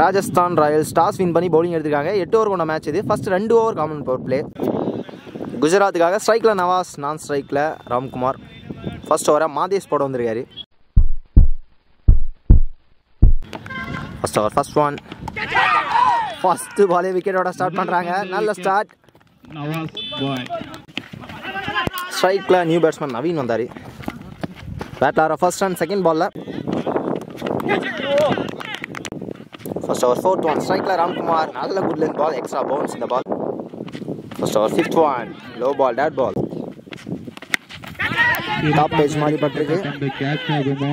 Rajasthan Royals. Toss win பண்ணி bowling எடுத்திருக்காங்க. எட்டு ஓவர் கொண்ட மேட்ச் இது. ஃபர்ஸ்ட் ரெண்டு ஓவர் காமன் பவர் பிளே குஜராத்துக்காக ஸ்ட்ரைக்கில் நவாஸ் நான் ஸ்ட்ரைக்கில் ராம்குமார். ஃபர்ஸ்ட் ஓவரை மாதேஷ் போட வந்திருக்காரு. First over first one first பாலே விக்கெட்டோட ஸ்டார்ட் பண்ணுறாங்க நல்ல ஸ்டார்ட். ஸ்ட்ரைக்கில் நியூ பேட்ஸ்மேன் நவீன் வந்தார். பேட்டில் ஆற ஃபர்ஸ்ட் அண்ட் செகண்ட் பாலில் ஃபர்ஸ்ட் ஓவர் ஃபோர்த் ஒன் ஸ்ட்ரைக்கில் ராம்குமார் நல்ல good length ball extra bounce இந்த ball first over fifth one low ball dead ball top edge மாதிரி பட்டிருக்கு கேட்ச் ஆகுமா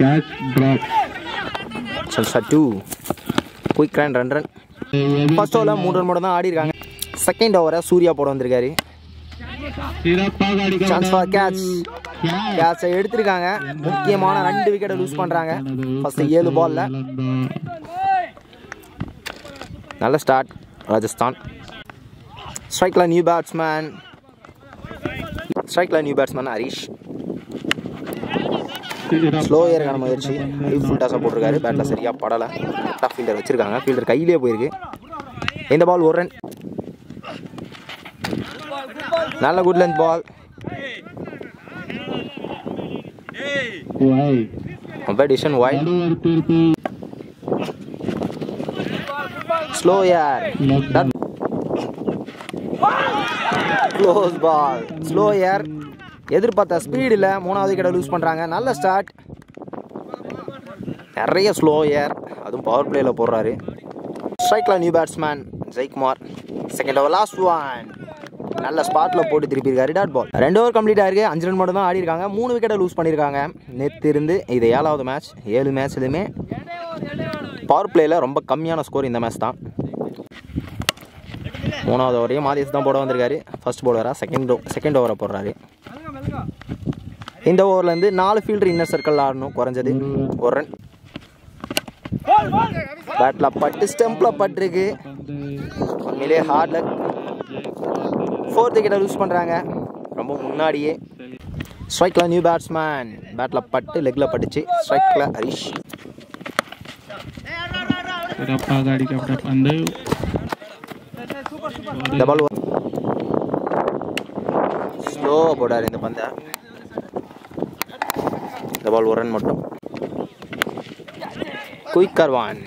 catch drop செல்சா two quick run run run first ஓவரில் மூணு run மட்டும் தான் ஆடி இருக்காங்க. செகண்ட் ஓவரை சூர்யா போட வந்திருக்காரு. சான்ஸ் ஃபார் கேட்ச் கேட்சை எடுத்திருக்காங்க. முக்கியமான ரெண்டு விக்கெட்டை லூஸ் பண்ணுறாங்க ஃபர்ஸ்ட் ஏழு பாலில் நல்ல ஸ்டார்ட் ராஜஸ்தான். ஸ்ட்ரைக்கில் நியூ பேட்ஸ்மேன் ஸ்ட்ரைக்கில் நியூ பேட்ஸ்மேன் ஹரீஷ். ஸ்லோ ஏறுக்கான முயற்சி ஃபுல் டாஸாக போட்டிருக்காரு. பேட்டில் சரியாக படலை. டஃப் ஃபீல்டர் வச்சிருக்காங்க. ஃபீல்டர் கையிலே போயிருக்கு. இந்த பால் ஒரு ரன் நல்ல good length ball competition wide slow air close ball slow air எதிர்பார்த்த ஸ்பீடில் மூணாவது விக்கெட்டை லூஸ் பண்ணுறாங்க நல்ல ஸ்டார்ட் நிறைய ஸ்லோ ஏர் அதுவும் பவர் பிளேயில் போடுறாரு. ஸ்ட்ரைக்கில் new batsman Jaikumar second over last one நல்ல ஸ்பாட்டில் போட்டு திருப்பியிருக்காரு டாட் பால் ரெண்டு ஓவர் கம்ப்ளீட் ஆயிருக்கு. அஞ்சு ரன் மட்டும் தான் ஆடி இருக்காங்க மூணு விக்கெட்டை லூஸ் பண்ணியிருக்காங்க. நேற்று இருந்து இது ஏழாவது மேட்ச் ஏழு மேட்ச்லையுமே பவர் பிளேயில் ரொம்ப கம்மியான ஸ்கோர் இந்த மேட்ச் தான். மூணாவது ஓவரையும் மாதேஷ் தான் போட வந்திருக்காரு. ஃபர்ஸ்ட் பவுலராக செகண்ட் செகண்ட் ஓவரை போடுறாரு. இந்த ஓவர்லேருந்து நாலு ஃபீல்டர் இன்னர் சர்க்கிள் ஆடணும். குறைஞ்சது ஒரு ரன் பேட்டில் பட்டு ஸ்டெம்பில் பட்டிருக்கு. உண்மையிலே ஹார்ட் லக் ஃபோர்த்து கிட்ட லூஸ் பண்ணுறாங்க ரொம்ப முன்னாடியே. ஸ்ட்ரைக்கில் நியூ பேட்ஸ்மேன் பேட்டில் பட்டு லெக்கில் பட்டுச்சு. ஸ்ட்ரைக்கில் ஹரிஷ். சிறப்பாக அடிக்கப்பட்ட பந்து இந்த பால் ஸ்லோவாக போட்டார் இந்த பந்தை. இந்த பால் ஒரு ரன் மட்டும். குயிக்கர் வான்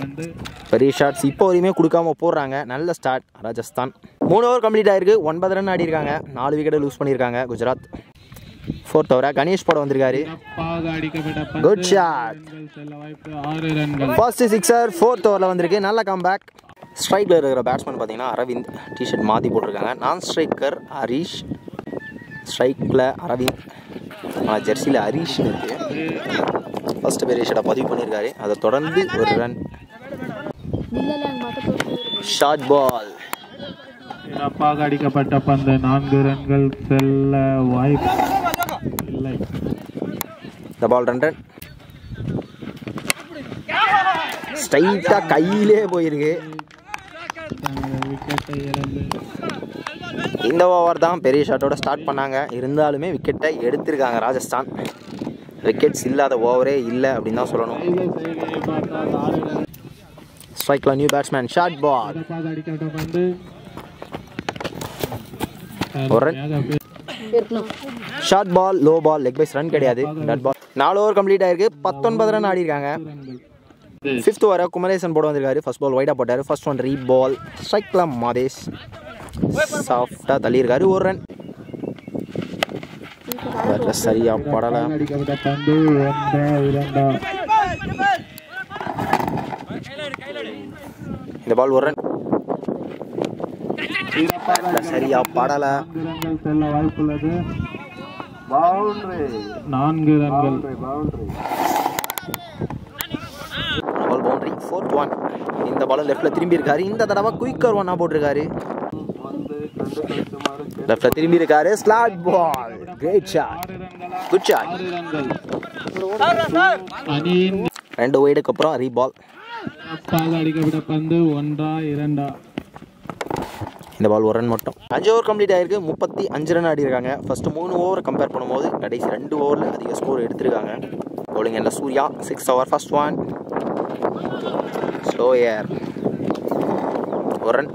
பந்து பெரிய ஷாட்ஸ் இப்போ வரையுமே கொடுக்காம போடுறாங்க. நல்ல ஸ்டார்ட் ராஜஸ்தான். மூணு ஓவர் கம்ப்ளீட் ஆயிருக்கு. ஒன்பது ரன் ஆடி இருக்காங்க நாலு விக்கெட்டை லூஸ் பண்ணியிருக்காங்க குஜராத். ஃபோர்த் ஓவரா கணேஷ் போட வந்திருக்காரு. ஆறு ரன்கள் ஃபர்ஸ்ட் சிக்ஸர் ஃபோர்த் ஓவரில் வந்திருக்கு. நல்ல கம்பேக் ஸ்ட்ரைக்கில் இருக்கிற பேட்ஸ்மேன் பார்த்தீங்கன்னா அரவிந்த். டிஷர்ட் மாற்றி போட்டிருக்காங்க. நான் ஸ்ட்ரைக்கர் ஹரீஷ் ஸ்ட்ரைக்கில் அரவிந்த். ஆனால் ஜெர்சியில் ஹரீஷ் இருக்கு. ஃபர்ஸ்ட் பெரிய ஷாட்டை பதிவு பண்ணியிருக்காரு. அதை தொடர்ந்து ஒரு ரன் ஷார்ட் பால் சிறப்பாக அடிக்கப்பட்ட பந்து. நான்கு ரன்கள் செல்ல வாய்ப்பு இல்லை. இந்த பால் ரன் ரன் ஸ்ட்ரைட்டாக கையிலே போயிருக்கு. இந்த ஓவர் தான் பெரிய ஷாட்டோட ஸ்டார்ட் பண்ணாங்க. இருந்தாலுமே விக்கெட்டை எடுத்திருக்காங்க ராஜஸ்தான். விக்கெட்ஸ் இல்லாத ஓவரே இல்லை அப்படின்னு தான் சொல்லணும். ஸ்ட்ரைக்ல ஸ்ட்ரைக்கில் நியூ பேட்ஸ்மேன் ஷார்ட் பால் ஒரு run short ball low ball leg byes run கிடையாது. டட் பால் நாலு ஓவர் கம்ப்ளீட் ஆயிருக்கு. பத்தொன்பது ரன் ஆடி இருக்காங்க ஃபிஃப்த் ஓவரை குமரேசன் போட வந்திருக்காரு. ஃபர்ஸ்ட் பால் ஒயிட்டாக போட்டார். ஃபர்ஸ்ட் ஒன் ரீ பால் ஸ்ட்ரைக்கில் மாதேஷ் சாஃப்டாக தள்ளியிருக்காரு. ஒரு ரன் சரியா படலை அடிக்கப்பட்ட பந்து ஒன்றா இரண்டா இந்த பால் ஒரு ரன் சரியா படலை. வாய்ப்புள்ளது. நான்கு ரன்கள். பால் பவுண்டரி. ஃபோர்த் ஒன் இந்த பால் லெஃப்ட்ல திரும்பி இருக்காரு. இந்த தடவை குயிக்கர் ஒன்னா போட்டிருக்காரு. லெஃப்ட்ல திரும்பி இருக்காரு. Slot ball great shot good shot ரெண்டு ஒய்டுக்கு அப்புறம் ரீ பால் சிறப்பாக அடிக்கப்பட்ட பந்து ஒன்றா இரண்டா? இந்த பால் ஒரு ரன் மட்டும். அஞ்சு ஓவர் கம்ப்ளீட் ஆயிருக்கு. முப்பத்தி அஞ்சு ரன் ஆடி இருக்காங்க ஃபர்ஸ்ட் மூணு ஓவர் கம்பேர் பண்ணும்போது கடைசி ரெண்டு ஓவரில் அதிக ஸ்கோர் எடுத்திருக்காங்க. Bowling எல்லாம் Surya six over first one slow air ஒரு ரன்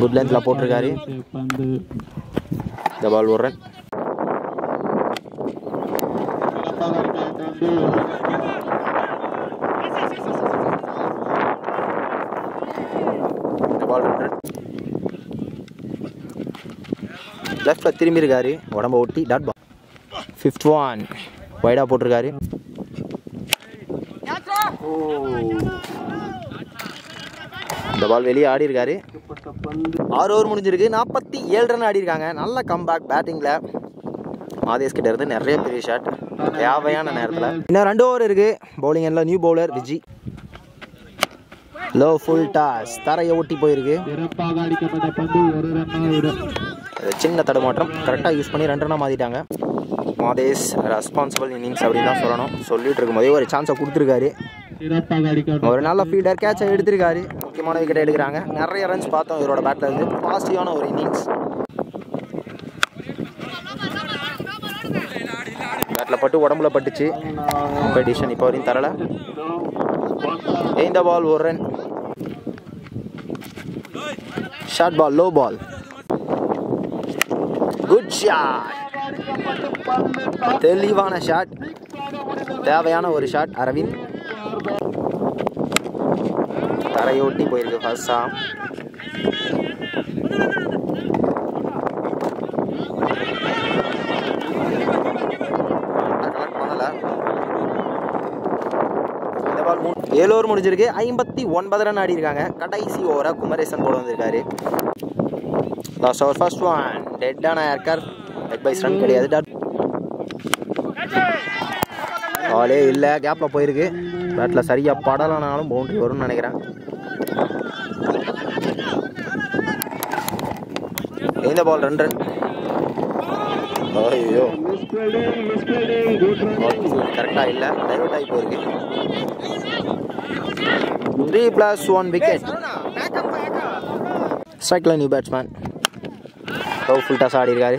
குட் லென்த்தில் போட்டிருக்காரு. இந்த பால் ஒரு ரன் பால் ரன் லெஃப்டில் திரும்பி இருக்காரு உடம்ப ஒட்டி டாட் பால் ஃபிஃப்த் ஒன் வைடாக போட்டிருக்காரு. இந்த பால் வெளியே ஆடி இருக்காரு ஆறு ஓவர் முடிஞ்சிருக்கு. நாற்பத்தி ஏழு ரன் ஆடி இருக்காங்க நல்ல கம்பேக் பேட்டிங்கில் மாதேஷ் கிட்ட இருந்து நிறைய பெரிய ஷாட் தேவையான நேரத்தில். இன்னும் ரெண்டு ஓவர் இருக்கு. பவுலிங் எல்லாம் new bowler Viji. Low full toss தரையை ஒட்டி போயிருக்கு. சிறப்பாக அடிக்கப்பட்ட பந்து ஒரு ரன்னாக சின்ன தடுமாற்றம். கரெக்டாக யூஸ் பண்ணி ரெண்டு ரன்னாக மாற்றிட்டாங்க மாதேஷ் ரெஸ்பான்சிபிள் இன்னிங்ஸ் அப்படின்னு தான் சொல்லணும். சொல்லிட்டு இருக்கும்போதே ஒரு சான்ஸை கொடுத்துருக்காரு. ஒரு நல்ல ஃபீல்டர் கேட்சை எடுத்திருக்காரு. முக்கியமான விக்கெட் எடுக்கிறாங்க. நிறைய ரன்ஸ் பார்த்தோம் இவரோட பேட்டில் இருந்து. பாசிட்டிவான ஒரு இன்னிங்ஸ் பேட்டில் பட்டு உடம்புல பட்டுச்சு. காம்படிஷன் இப்போ வரையும் தரல. இந்த பால் ஒரு run Shot ball, low ball good shot தெளிவான ஷாட் தேவையான ஒரு ஷாட் அரவிந்த். தரையொட்டி போயிருக்கு ஃபர்ஸ்டா இந்த பால் மூணு ஏழு ஓவர் முடிஞ்சிருக்கு. ஐம்பத்தி ஒன்பது ரன் ஆடி இருக்காங்க கடைசி ஓவரா குமரேசன் போட வந்திருக்காரு. லாஸ்ட் ஓவர் ஃபர்ஸ்ட் ஒன் டெட்டான ஏர்கர் லெக் பைஸ் ரன் கிடையாது. டாட் பாலே இல்லை. கேப்பில் போயிருக்கு. பேட்டில் சரியாக படலைனாலும் பவுண்டரி வரும்னு நினைக்கிறேன். இந்த பால் ரெண்டு ரன் ஐயோ கரெக்டாக இல்லை. டைவர்ட் ஆகி போயிருக்கு. த்ரீ ப்ளஸ் ஒன் விக்கெட் ஸ்ட்ரைக்கில் new batsman low full toss ஆடி இருக்காரு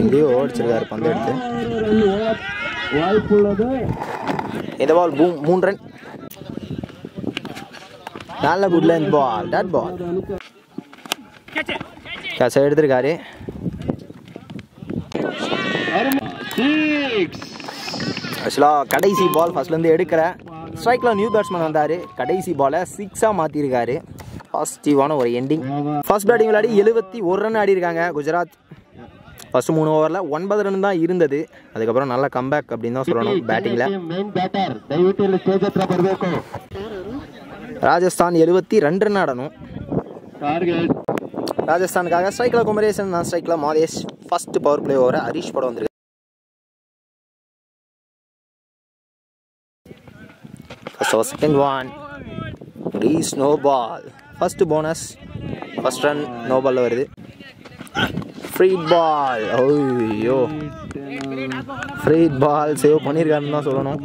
எங்கேயோ ஓடிச்சிருக்காரு பந்து எடுத்து. வாய்ப்புள்ளது இந்த பால் பூம் மூணு ரன் நல்ல good line ball dot ball கேட்சை எடுத்திருக்காரு. ஆக்சுவலாக கடைசி பால் ஃபர்ஸ்ட்லேருந்து எடுக்கிற ஸ்ட்ரைக்கில் நியூ பேட்ஸ்மேன் வந்தார். கடைசி பாலை சிக்ஸாக மாற்றிருக்காரு பாசிட்டிவான ஒரு எண்டிங் ஃபர்ஸ்ட் பேட்டிங் விளையாடி எழுபத்தி ஒரு ரன் ஆடிருக்காங்க குஜராத். ஃபர்ஸ்ட் மூணு ஓவரில் ஒன்பது ரன் தான் இருந்தது. அதுக்கப்புறம் நல்ல கம்பேக் அப்படின்னு தான் சொல்லணும் பேட்டிங்கில் ராஜஸ்தான் எழுபத்தி ரெண்டு ரன் ஆடணும். ராஜஸ்தானுக்காக ஸ்ட்ரைக்கில் குமரேசன் நான் ஸ்ட்ரைக்கில் மாதேஷ். ஃபர்ஸ்ட் பவர் பிளே ஓவரை ஹரீஷ் படம் வந்திருக்கு. ஃபர்ஸ்ட் ஓவர் செகண்ட் ஒன் ரீ no ball first bonus first run no பாலில் வருது. ஃப்ரீ பால் ஐயோ. ஃப்ரீ பால் சேவ் பண்ணியிருக்காருன்னு தான் சொல்லணும்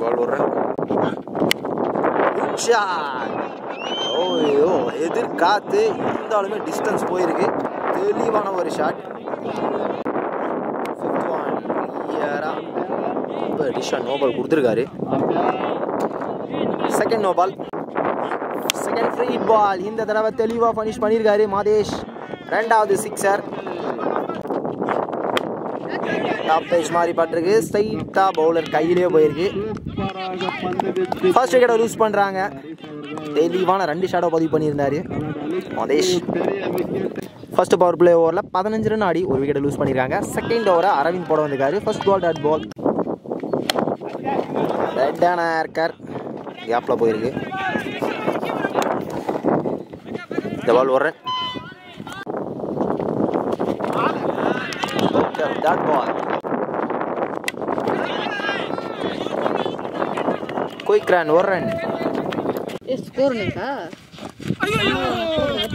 பால் ஒரு ரன் ஓய்யோ எதிர் காற்று இருந்தாலுமே டிஸ்டன்ஸ் போயிருக்கு. தெளிவான ஒரு ஷாட் இப்போ டிஷா நோபால் கொடுத்துருக்காரு. Second no ball second free ball இந்த தடவை தெளிவாக பனிஷ் பண்ணியிருக்காரு மாதேஷ். ரெண்டாவது சிக்ஸர் டாப் பேஜ் மாதிரி பட்டிருக்கு. ஸ்ட்ரைட்டாக பவுலர் கையிலே போயிருக்கு. ஃபர்ஸ்ட் விக்கெட்டை லூஸ் பண்ணுறாங்க தெளிவான ரெண்டு ஷேடோ பதிவு பண்ணியிருந்தார். மதேஷ் ஃபர்ஸ்ட் பவர் பிளே ஓவரில் பதினஞ்சு ரன் ஆடி ஒரு விக்கெட்டை லூஸ் பண்ணியிருக்காங்க செகண்ட் ஓவரை அரவிந்த் போட வந்திருக்காரு. ஃபர்ஸ்ட் பால் டாட் பால் ரெட்டான ஏர்கர் கேப்பில் போயிருக்கு. இந்த பால் ஒரு run dot ball quick run ஒரு ரன்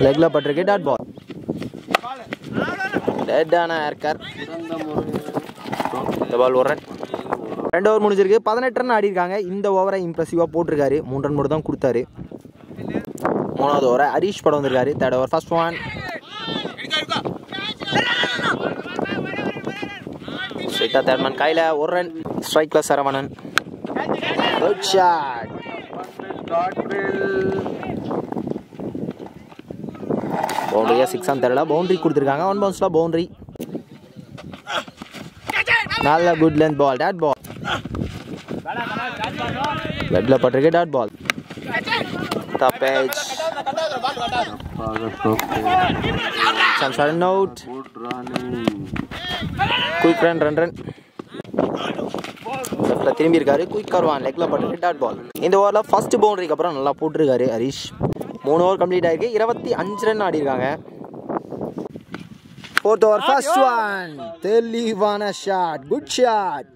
லெக்ல பட்டிருக்கு டாட் பால் டெட்டான ஏர்கார் இந்த பால் ஒரு ரெண்டு ஓவர் முடிஞ்சிருக்கு. பதினெட்டு ரன் ஆடிருக்காங்க இந்த ஓவரை இம்ப்ரெசிவாக போட்டிருக்காரு. மூணு ரன் மட்டும் தான் கொடுத்தாரு. மூணாவது ஓவரை ஹரீஷ் படம் வந்திருக்காரு. தேர்ட் ஓவர் ஃபர்ஸ்ட் ஒன் ஸ்ட்ரைட்டாக தேர்ட் மேன் கையில். ஒரு ரன் ஸ்ட்ரைக்கில் சரவணன். குட் ஷாட் பவுண்டரியாக சிக்ஸ் ஆன் தெரியல பவுண்டரி கொடுத்துருக்காங்க. ஒன் பவுன்ஸில் பவுண்டரி நல்ல good length ball dot ball பெட்டில் பட்டிருக்கு dot ball தப்பேஜ் chance run out quick run run run லெஃப்டில் திரும்பி இருக்காரு குயிக் வருவான் லெக்கில் பட்டிருக்கு டாட் பால் இந்த ஓவரில் ஃபர்ஸ்ட் பவுண்டரிக்கு அப்புறம் நல்லா போட்டிருக்காரு ஹரிஷ். மூணு ஓவர் கம்ப்ளீட் ஆயிருக்கு. இருபத்தி அஞ்சு ரன் ஆடி இருக்காங்க ஃபோர்த் ஓவர் ஃபர்ஸ்ட் ஒன் தெளிவான ஷாட் குட் ஷாட்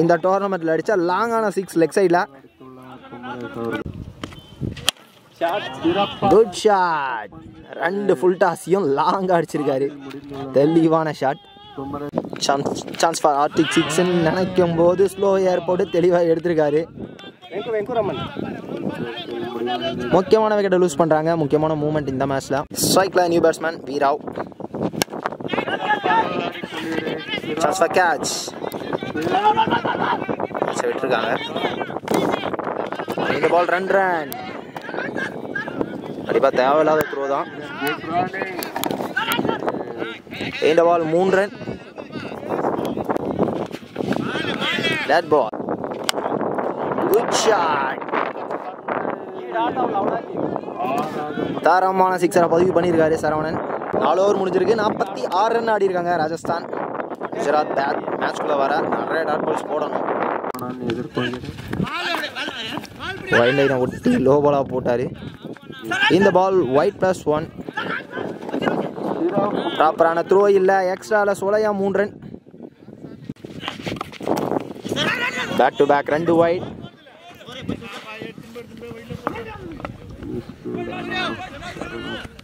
இந்த டோர்னமெண்ட்டில் அடித்தா லாங்கான சிக்ஸ் லெக் சைடில் குட் ஷாட் ரெண்டு ஃபுல் டாஸையும் லாங்காக அடிச்சிருக்காரு. தெளிவான shot chance chance for Arctic சிக்ஸ்ன்னு நினைக்கும் போது ஸ்லோ ஏர் போட்டு தெளிவாக எடுத்திருக்காரு. முக்கியமான விக்கெட்டை லூஸ் பண்ணுறாங்க முக்கியமான மூமெண்ட் இந்த மேட்ச்சில் ஸ்ட்ரைக்கில் new batsman Veerav chance for catch விட்டுருக்காங்க. இந்த பால் ரன் ரன் கண்டிப்பாக தேவையில்லாத த்ரோ தான். இந்த பால் மூன்று run Dead ball. Good shot தாரமான சிக்ஸரை பதிவு பண்ணியிருக்காரு சரவணன். நாலு ஓவர் முடிஞ்சிருக்கு. நாற்பத்தி ஆறு ரன் ஆடி இருக்காங்க ராஜஸ்தான். குஜராத் பேட் மேட்ச்குள்ளே வர நிறைய டாட் பால்ஸ் போடணும். நான் லைனை ஒட்டி லோ பாலாக போட்டார். இந்த பால் ஒயிட் ப்ளஸ் ஒன் ப்ராப்பரான த்ரோ இல்லை. எக்ஸ்ட்ராவில் சோலையா மூன்று ரன் பேக் டு பேக் ரெண்டு ஒயிட்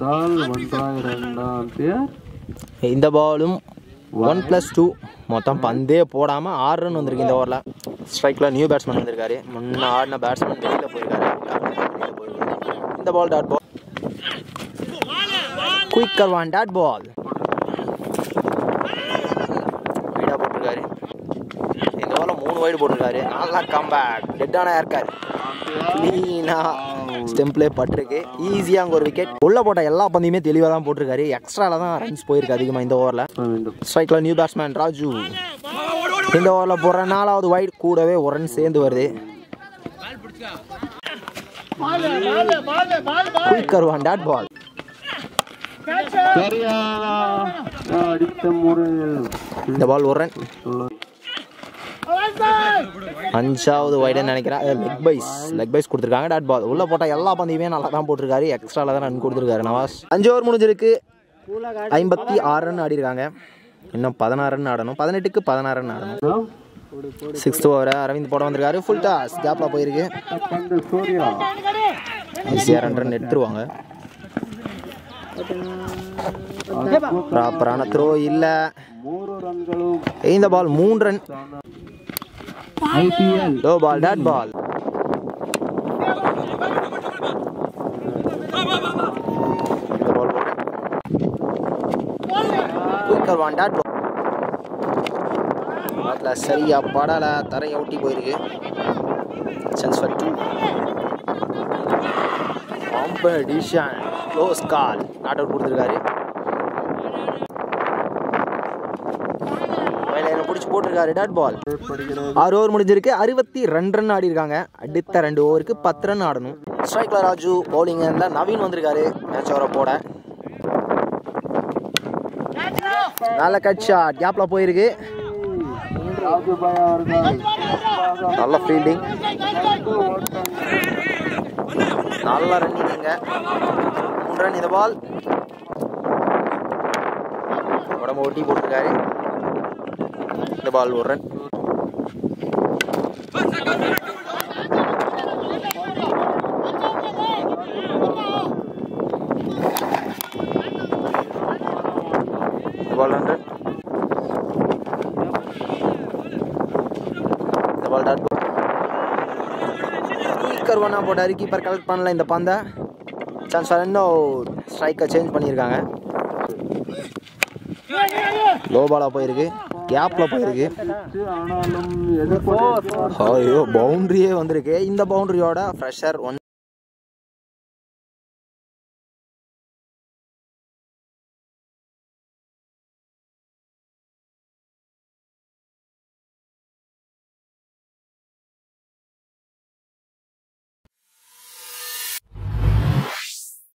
தால் ஒன்றாய் ரெண்டாம் பேர் இந்த பாலும் ஒன் ப்ளஸ் டூ மொத்தம் பந்தே போடாமல் ஆறு ரன் வந்திருக்கு இந்த ஓவரில் ஸ்ட்ரைக்கில் நியூ பேட்ஸ்மேன் வந்திருக்காரு. முன்ன ஆடின பேட்ஸ்மேன் வெளியில் போயிருக்காரு. இந்த ball dot ball quicker one dot ball வீடாக போட்டிருக்காரு இந்த வைடு போட்டிருக்காரு. நல்லா கம்பேக் டெட்டான இருக்காரு க்ளீனாக ஸ்டெம்ப்லே பட்டிருக்கு. ஈஸியாக அங்கே ஒரு விக்கெட் உள்ள போட்ட எல்லா பந்தையுமே தெளிவாக தான் போட்டிருக்காரு. எக்ஸ்ட்ரால தான் ரன்ஸ் போயிருக்கு அதிகமாக இந்த ஓவரில் ஸ்ட்ரைக்கில் நியூ பேட்ஸ்மேன் ராஜு. இந்த ஓவரில் போடுற நாலாவது வைட் கூடவே ஒரு ரன் சேர்ந்து வருது. குயிக்கர் ஒன் டாட் பால் இந்த பால் ஒரு ரன் அஞ்சாவது வைடுன்னு நினைக்கிறேன். லெக் பைஸ் லெக் பைஸ் கொடுத்துருக்காங்க டாட் பால் உள்ள போட்டால் எல்லா பந்தையுமே நல்லா தான் போட்டிருக்காரு. எக்ஸ்ட்ரால தான் ரன் கொடுத்துருக்காரு நவாஸ். அஞ்சு ஓவர் முடிஞ்சிருக்கு. ஐம்பத்தி ஆறு ரன் ஆடி இருக்காங்க இன்னும் பதினாறு ரன் ஆடணும். பதினெட்டுக்கு பதினாறு ரன் ஆடணும். சிக்ஸ்த் ஓவர் அரவிந்த் போட வந்திருக்காரு. ஃபுல் டாஸ் கேப்ல போயிருக்கு. ஈஸியாக ரெண்டு ரன் எடுத்துருவாங்க. ப்ராப்பரான த்ரோ இல்லை. இந்த பால் மூன்று run low ball dot ball இந்த பால் குயிக்கர் ஒன் டாட் பாட்டில் சரியா படல தரையை ஒட்டி போயிருக்கு. Chance for two competition close call not out கொடுத்துருக்காரு. பிடிச்சி போட்டிருக்காரு. டாட் பால் ஆறு ஓவர் முடிஞ்சிருக்கு. அறுபத்தி ரெண்டு ரன் ஆடி இருக்காங்க அடுத்த ரெண்டு ஓவருக்கு பத்து ரன் ஆடணும். ஸ்ட்ரைக்ல ராஜு பவுலிங் நவீன் வந்திருக்காரு. மேட்ச் ஓவரை போட. நல்ல கட் ஷாட் கேப்ல போயிருக்கு. நல்ல ஃபீல்டிங் நல்ல ரன்னிங் இங்க. மூணு ரன் இந்த பால் உடம்பு ஒட்டி போட்டிருக்காரு. இந்த பால் ஒரு ரன் இந்த பால் ரன் பால் டாட் ஸ்பீக்கர் ஒன்றா போட்டார் கீப்பர் கலெக்ட் பண்ணல இந்த பந்தை. சான்ஸ் இன்னும் ஸ்ட்ரைக்கை சேஞ்ச் பண்ணியிருக்காங்க. லோ பாலாக போயிருக்கு. கேப்பில் போயிருக்கு. ஐயோ பவுண்டரியே வந்திருக்கு. இந்த பவுண்டரியோட ஃப்ரெஷர் ஒன்